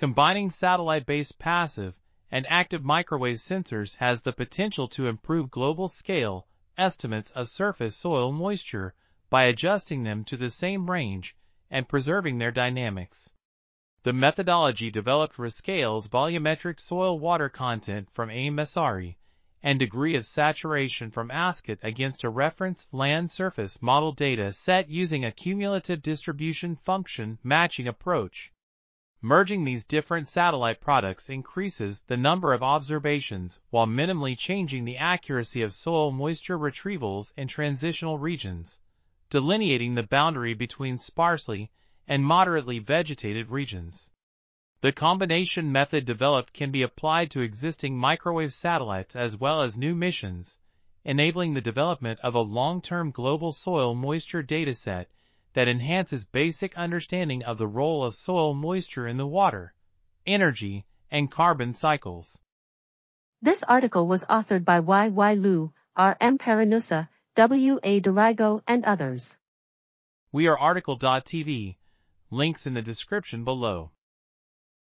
Combining satellite-based passive and active microwave sensors has the potential to improve global scale estimates of surface soil moisture by adjusting them to the same range and preserving their dynamics. The methodology developed rescales volumetric soil water content from AMSR-E and degree of saturation from ASCAT against a reference land surface model data set using a cumulative distribution function matching approach. Merging these different satellite products increases the number of observations while minimally changing the accuracy of soil moisture retrievals in transitional regions, delineating the boundary between sparsely and moderately vegetated regions. The combination method developed can be applied to existing microwave satellites as well as new missions, enabling the development of a long-term global soil moisture dataset that enhances basic understanding of the role of soil moisture in the water, energy, and carbon cycles. This article was authored by Y. Y. Liu, R. M. Parinussa, W. A. Dorigo, and others. We are RTCL.TV. Links in the description below.